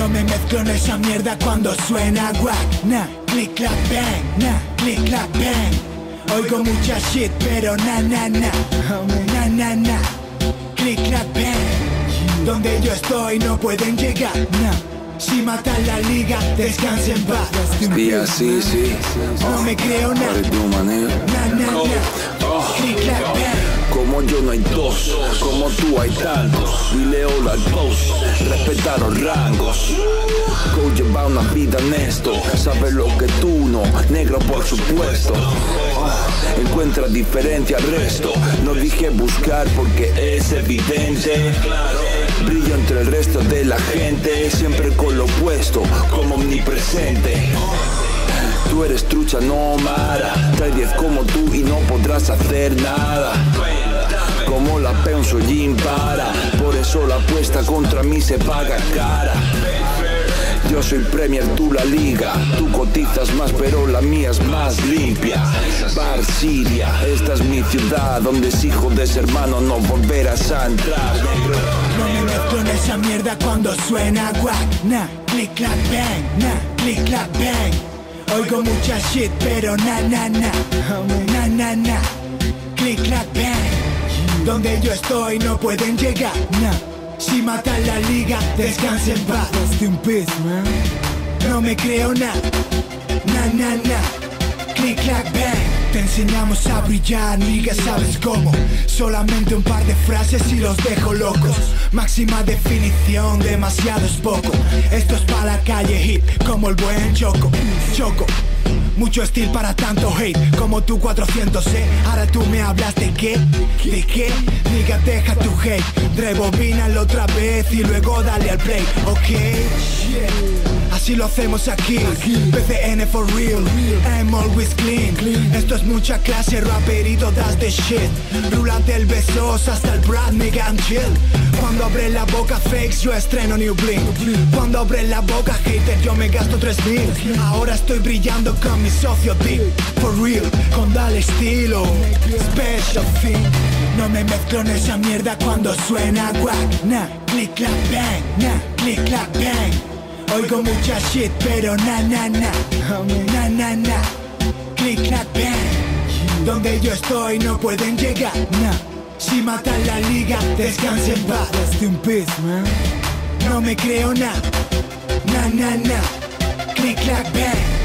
No me mezclo en esa mierda cuando suena guac, nah, click clap bang, nah, click clap bang. Oigo mucha shit, pero na na na, na na na, click clap bang. Donde yo estoy no pueden llegar, nah. Si matan la liga, descansen en paz. Día sí, sí. No me creo nada. Eres tu manera. Na na na, click clap bang. Como yo no hay dos, como tú hay tantos. Dile hola al post, los rangos. Go lleva una vida honesto, sabe lo que tú no, negro por supuesto. Encuentra diferencia al resto, no dije buscar porque es evidente. Brillo entre el resto de la gente, siempre con lo opuesto, como omnipresente. Tú eres trucha, no mara. Trae 10 como tú y no podrás hacer nada. Como la penso Jim para. Por eso la apuesta contra mí se paga cara. Yo soy Premier, tú la liga. Tú cotizas más, pero la mía es más limpia. Bar esta es mi ciudad. Donde es hijo de ese hermano, no volverás a entrar. No me mezclo en esa mierda cuando suena guac, nah, click clap bang, nah, click clap bang. Oigo mucha shit, pero na na na, na na na, click clap. Donde yo estoy no pueden llegar, nah. Si matan la liga, descansen en paz. No me creo nada, na na na, click clap bang. Te enseñamos a brillar, nigga, sabes cómo. Solamente un par de frases y los dejo locos. Máxima definición, demasiado es poco. Esto es para la calle hit, como el buen Choco. Choco. Mucho estilo para tanto hate Como tú 400 eh. Ahora tú me hablas de qué ¿De qué? Nigga deja tu hate. Rebobínalo otra vez y luego dale al play. Ok Así lo hacemos aquí. PCN for real. I'm always clean. Esto es mucha clase raperito das the shit. Rulante el besos hasta el Brad nigga I'm chill. Cuando abre la boca fakes yo estreno new bling Cuando abre la boca hater yo me gasto 3000 Ahora estoy brillando con mi socio deep For real, con dale estilo. Special thing. No me mezclo en esa mierda cuando suena guac Nah, click clap bang, nah, click clap bang Oigo mucha shit, pero na na na, na na na, click clap bang. Donde yo estoy no pueden llegar, nah. Si matan la liga, descansen en paz. No me creo nada, na na na, click clap bang.